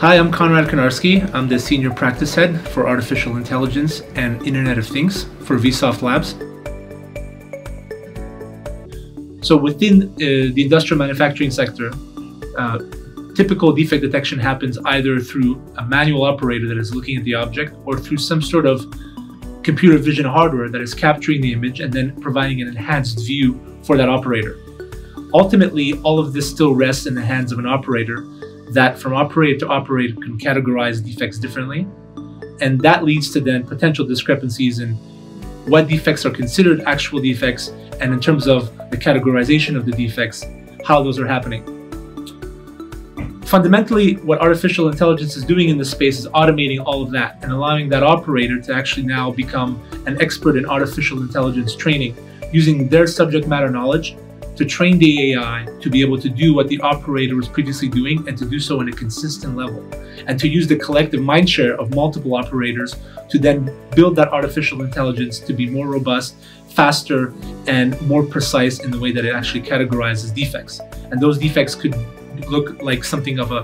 Hi, I'm Konrad Konarski. I'm the Senior Practice Head for Artificial Intelligence and Internet of Things for Vsoft Labs. So within uh, the industrial manufacturing sector, uh, typical defect detection happens either through a manual operator that is looking at the object or through some sort of computer vision hardware that is capturing the image and then providing an enhanced view for that operator. Ultimately, all of this still rests in the hands of an operator that from operator to operator can categorize defects differently. And that leads to then potential discrepancies in what defects are considered actual defects and in terms of the categorization of the defects, how those are happening. Fundamentally, what artificial intelligence is doing in this space is automating all of that and allowing that operator to actually now become an expert in artificial intelligence training using their subject matter knowledge to train the AI to be able to do what the operator was previously doing and to do so in a consistent level. And to use the collective mindshare of multiple operators to then build that artificial intelligence to be more robust, faster, and more precise in the way that it actually categorizes defects. And those defects could look like something of a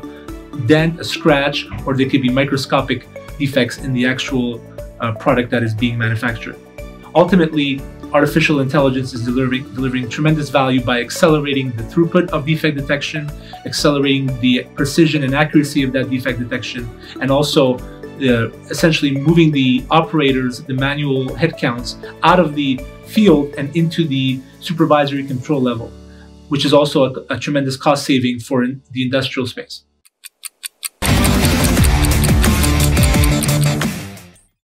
dent, a scratch, or they could be microscopic defects in the actual uh, product that is being manufactured. Ultimately, artificial intelligence is delivering, delivering tremendous value by accelerating the throughput of defect detection, accelerating the precision and accuracy of that defect detection, and also uh, essentially moving the operators, the manual headcounts, out of the field and into the supervisory control level, which is also a, a tremendous cost saving for the industrial space.